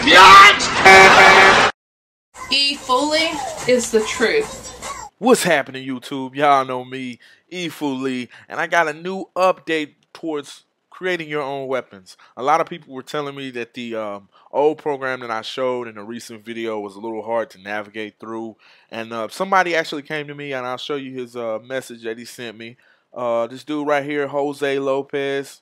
bitch! E FooLy is the truth. What's happening, YouTube? Y'all know me, E Lee, and I got a new update towards creating your own weapons. A lot of people were telling me that the um, old program that I showed in a recent video was a little hard to navigate through, and uh, somebody actually came to me, and I'll show you his uh, message that he sent me. Uh, this dude right here, Jose Lopez.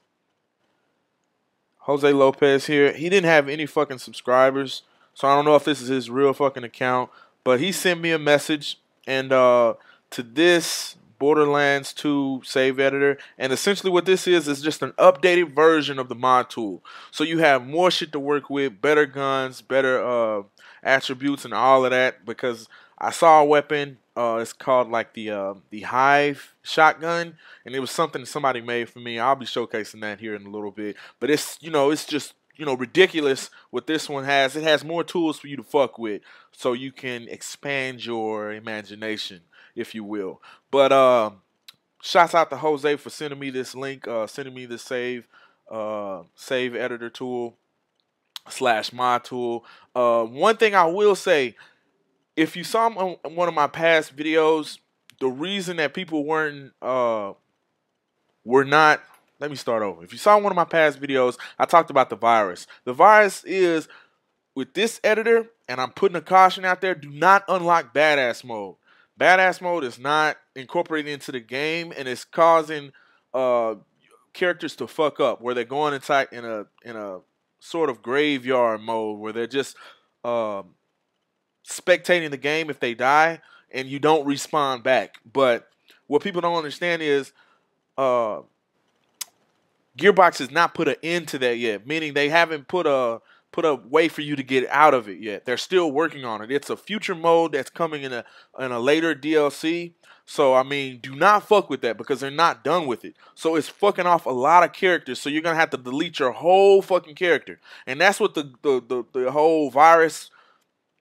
Jose Lopez here. He didn't have any fucking subscribers, so I don't know if this is his real fucking account. But he sent me a message, and uh, to this Borderlands 2 save editor, and essentially what this is is just an updated version of the mod tool. So you have more shit to work with, better guns, better uh, attributes, and all of that. Because I saw a weapon uh, it's called like the uh, the Hive shotgun, and it was something somebody made for me. I'll be showcasing that here in a little bit. But it's you know it's just you know ridiculous what this one has. It has more tools for you to fuck with, so you can expand your imagination, if you will. But uh, shouts out to Jose for sending me this link, uh, sending me the save uh, save editor tool slash my tool. Uh, one thing I will say if you saw one of my past videos, the reason that people weren't uh were not let me start over. If you saw one of my past videos, I talked about the virus. The virus is with this editor, and I'm putting a caution out there, do not unlock badass mode. Badass mode is not incorporated into the game and it's causing uh characters to fuck up where they're going inside in a in a sort of graveyard mode where they're just um spectating the game if they die and you don't respond back. But what people don't understand is uh, Gearbox has not put an end to that yet, meaning they haven't put a put a way for you to get out of it yet. They're still working on it. It's a future mode that's coming in a in a later DLC. So I mean, do not fuck with that because they're not done with it. So it's fucking off a lot of characters. So you're gonna have to delete your whole fucking character, and that's what the the the, the whole virus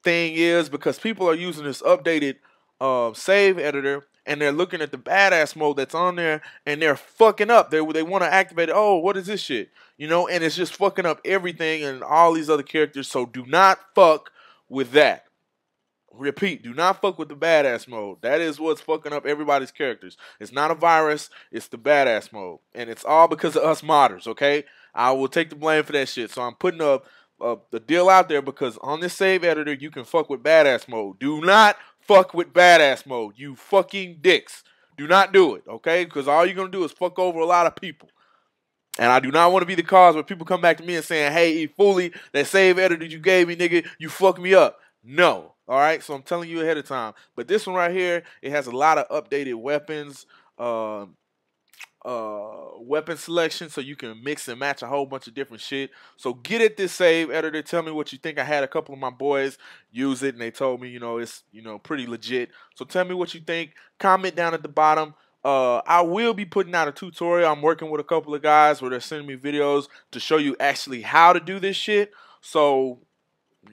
thing is because people are using this updated uh, save editor and they're looking at the badass mode that's on there and they're fucking up. They they want to activate. Oh, what is this shit? You know, and it's just fucking up everything and all these other characters. So do not fuck with that. Repeat, do not fuck with the badass mode. That is what's fucking up everybody's characters. It's not a virus, it's the badass mode. And it's all because of us modders, okay? I will take the blame for that shit. So I'm putting up uh, the deal out there because on this save editor you can fuck with badass mode. Do not fuck with badass mode. You fucking dicks. Do not do it, okay? Because all you're gonna do is fuck over a lot of people. And I do not want to be the cause where people come back to me and saying, "Hey, E FooLy, that save editor you gave me, nigga, you fucked me up." No, all right. So I'm telling you ahead of time. But this one right here, it has a lot of updated weapons. Uh, uh, weapon selection so you can mix and match a whole bunch of different shit. So get at this save editor. Tell me what you think. I had a couple of my boys use it and they told me, you know, it's, you know, pretty legit. So tell me what you think. Comment down at the bottom. Uh, I will be putting out a tutorial. I'm working with a couple of guys where they're sending me videos to show you actually how to do this shit. So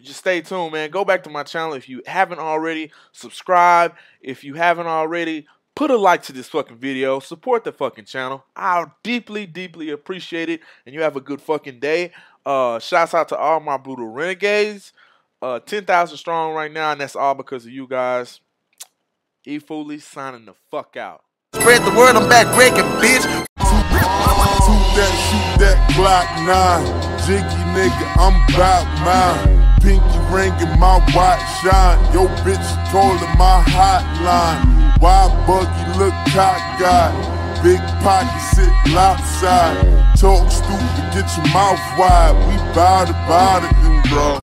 just stay tuned, man. Go back to my channel if you haven't already. Subscribe. If you haven't already, put a like to this fucking video. Support the fucking channel. I'll deeply, deeply appreciate it. And you have a good fucking day. Uh, shouts out to all my brutal renegades. Uh, 10,000 strong right now, and that's all because of you guys. E FooLy signing the fuck out. Spread the word, I'm back breaking, bitch. Shoot that, shoot that Glock 9. Jiggy nigga, I'm bout mine. Pinky ring in my watch shine. Yo, bitch calling my hotline. Wide buggy look cockeyed. Big pocket sit lopside. Talk stupid, get your mouth wide. We bout it, bout it, bro.